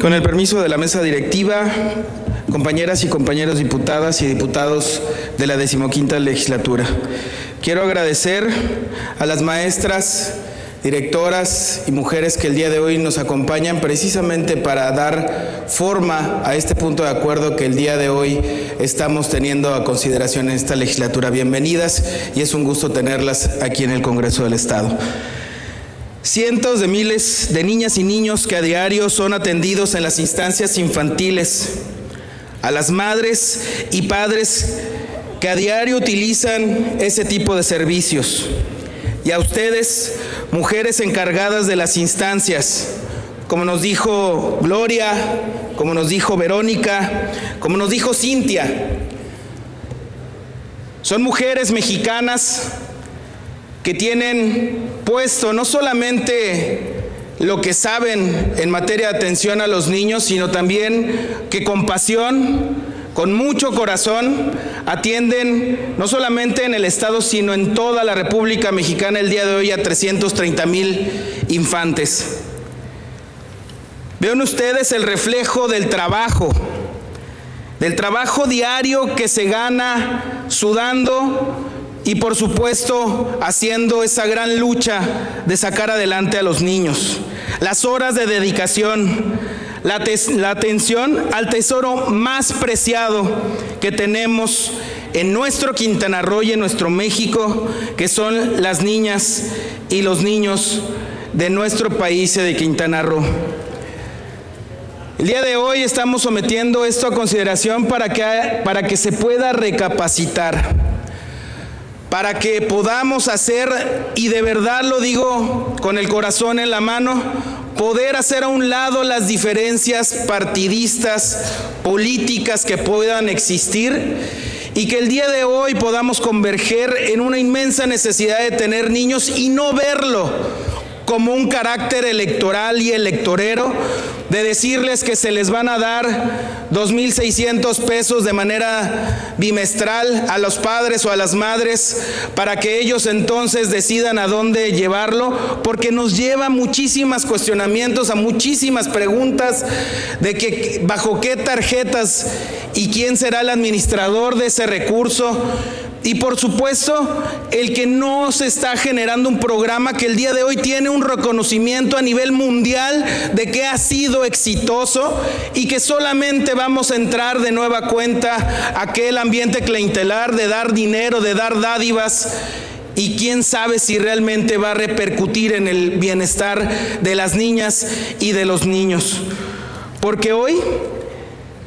Con el permiso de la mesa directiva, compañeras y compañeros diputadas y diputados de la decimoquinta legislatura, quiero agradecer a las maestras, directoras y mujeres que el día de hoy nos acompañan precisamente para dar forma a este punto de acuerdo que el día de hoy estamos teniendo a consideración en esta legislatura. Bienvenidas y es un gusto tenerlas aquí en el Congreso del Estado. Cientos de miles de niñas y niños que a diario son atendidos en las instancias infantiles, a las madres y padres que a diario utilizan ese tipo de servicios, y a ustedes, mujeres encargadas de las instancias, como nos dijo Gloria, como nos dijo Verónica, como nos dijo Cintia. Son mujeres mexicanas que tienen puesto no solamente lo que saben en materia de atención a los niños, sino también que con pasión, con mucho corazón, atienden no solamente en el Estado, sino en toda la República Mexicana el día de hoy a 330 mil infantes. Vean ustedes el reflejo del trabajo, del trabajo diario que se gana sudando y por supuesto haciendo esa gran lucha de sacar adelante a los niños. Las horas de dedicación, la, atención al tesoro más preciado que tenemos en nuestro Quintana Roo y en nuestro México, que son las niñas y los niños de nuestro país de Quintana Roo. El día de hoy estamos sometiendo esto a consideración para que, para que se pueda recapacitar para que podamos hacer, y de verdad lo digo con el corazón en la mano, poder hacer a un lado las diferencias partidistas, políticas que puedan existir y que el día de hoy podamos converger en una inmensa necesidad de tener niños y no verlo como un carácter electoral y electorero, de decirles que se les van a dar 2.600 pesos de manera bimestral a los padres o a las madres para que ellos entonces decidan a dónde llevarlo, porque nos lleva muchísimos cuestionamientos, a muchísimas preguntas de que bajo qué tarjetas y quién será el administrador de ese recurso. Y por supuesto, el que no se está generando un programa que el día de hoy tiene un reconocimiento a nivel mundial de que ha exitoso y que solamente vamos a entrar de nueva cuenta a aquel ambiente clientelar de dar dinero, de dar dádivas. Y quién sabe si realmente va a repercutir en el bienestar de las niñas y de los niños. Porque hoy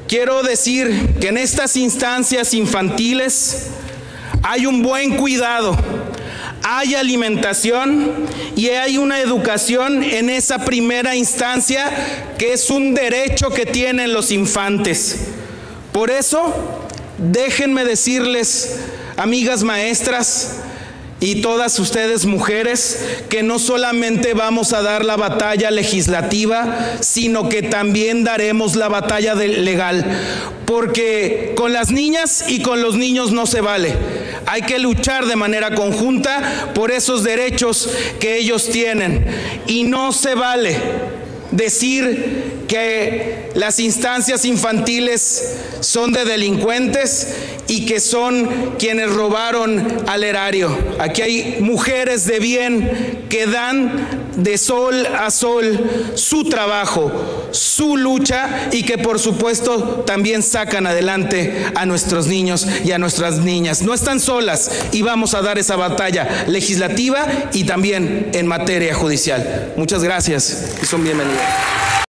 quiero decir que en estas instancias infantiles, hay un buen cuidado, hay alimentación y hay una educación en esa primera instancia que es un derecho que tienen los infantes. Por eso, déjenme decirles, amigas maestras, y todas ustedes mujeres, que no solamente vamos a dar la batalla legislativa, sino que también daremos la batalla legal, porque con las niñas y con los niños no se vale. Hay que luchar de manera conjunta por esos derechos que ellos tienen y no se vale decir que las instancias infantiles son de delincuentes y que son quienes robaron al erario. Aquí hay mujeres de bien que dan de sol a sol su trabajo, su lucha y que por supuesto también sacan adelante a nuestros niños y a nuestras niñas. No están solas y vamos a dar esa batalla legislativa y también en materia judicial. Muchas gracias y son bienvenidos.